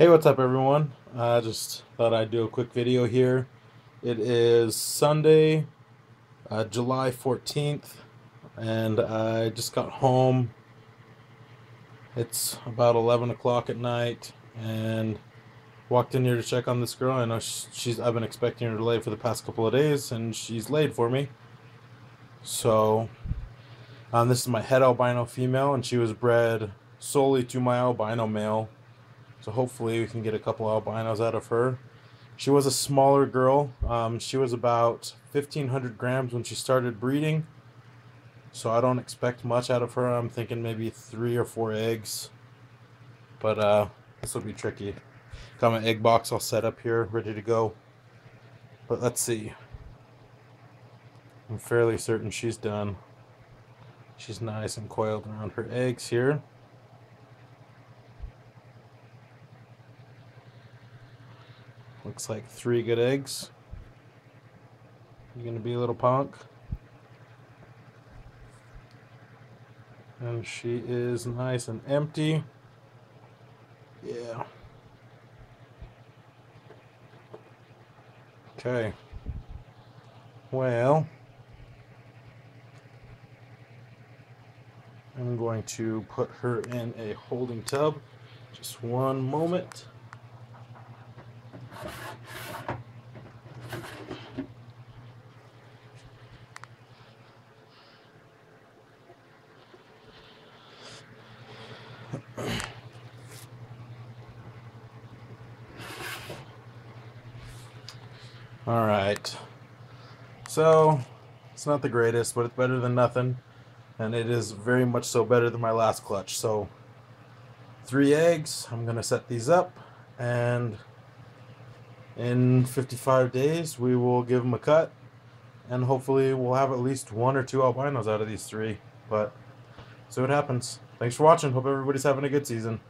Hey, what's up, everyone? I uh, just thought I'd do a quick video here. It is Sunday, uh, July 14th, and I just got home. It's about 11 o'clock at night, and walked in here to check on this girl. I know she's. I've been expecting her to lay for the past couple of days, and she's laid for me. So, um, this is my het albino female, and she was bred solely to my albino male so hopefully we can get a couple albinos out of her. She was a smaller girl. Um, she was about 1,500 grams when she started breeding. So I don't expect much out of her. I'm thinking maybe three or four eggs. But uh, this will be tricky. Got my egg box all set up here, ready to go. But let's see. I'm fairly certain she's done. She's nice and coiled around her eggs here. Looks like three good eggs. You gonna be a little punk? And she is nice and empty. Yeah. Okay. Well, I'm going to put her in a holding tub. Just one moment. All right. So, it's not the greatest, but it's better than nothing. And it is very much so better than my last clutch. So, three eggs. I'm going to set these up. And in 55 days, we will give them a cut. And hopefully, we'll have at least one or two albinos out of these three. But, see what happens. Thanks for watching. Hope everybody's having a good season.